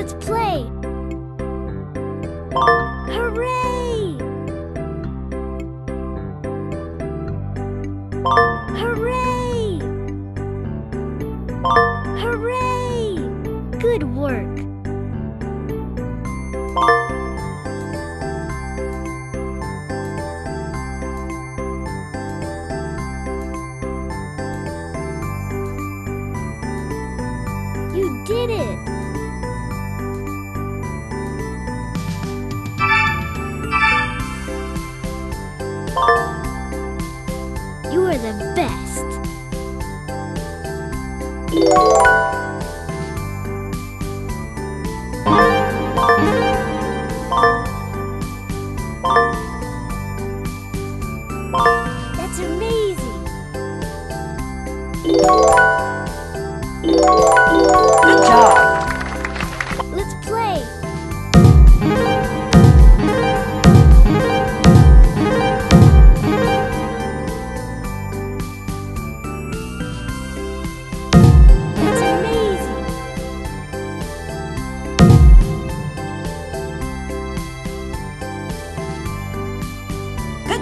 Let's play! Hooray! Hooray! Hooray! Good work!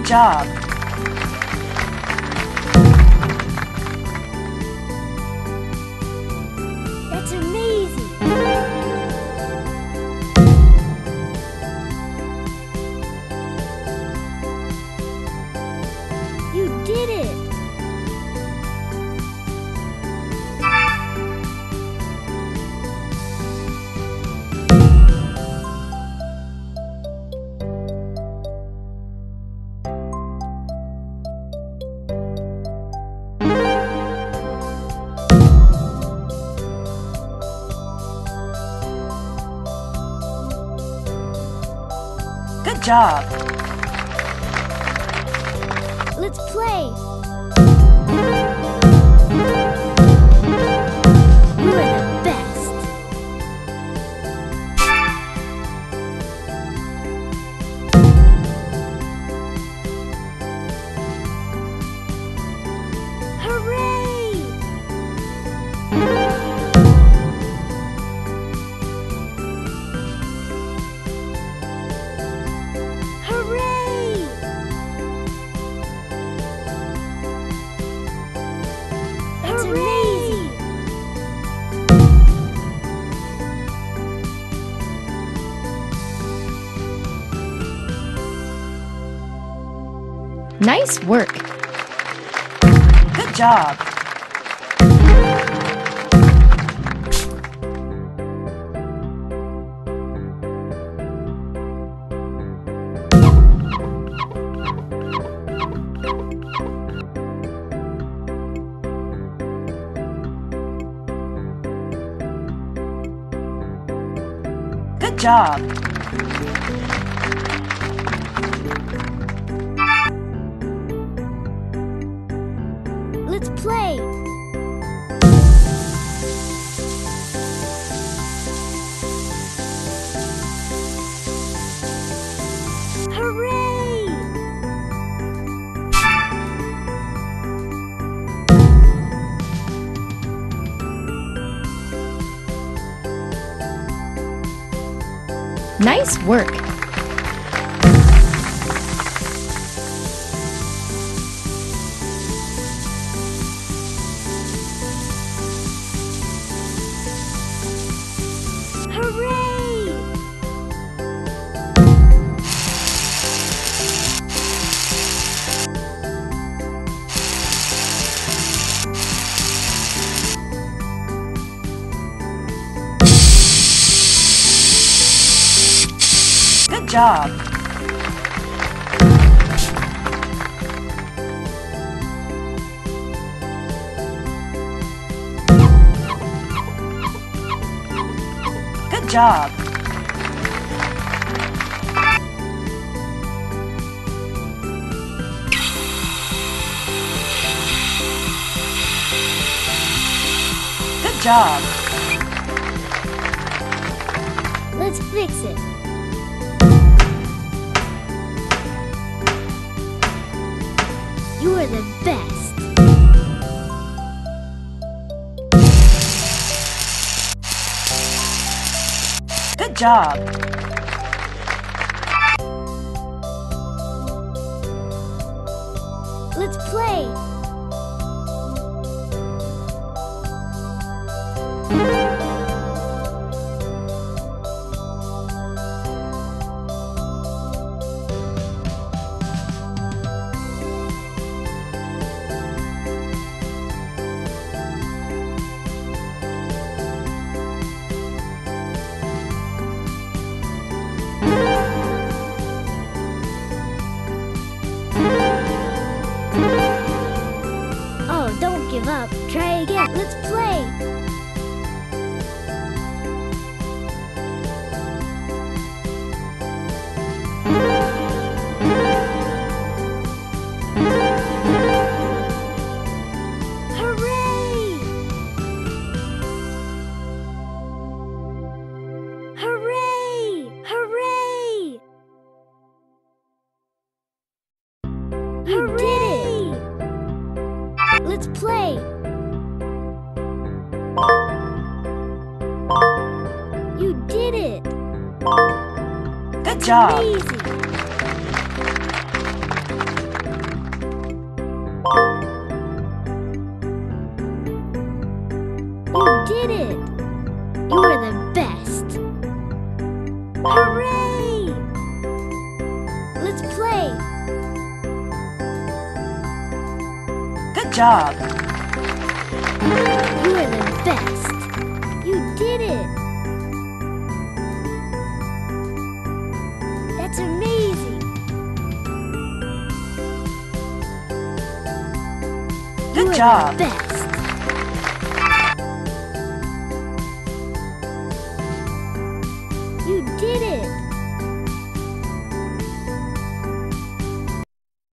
Job. Job. Let's play! Nice work. Good job. Good job. Let's play! Nice work. Job. Good job. Good job. Let's fix it. You are the best. Good job. Let's play. Job. You did it. You are the best. Hooray! Let's play. Good job. You are the best. You did it. Good job. best.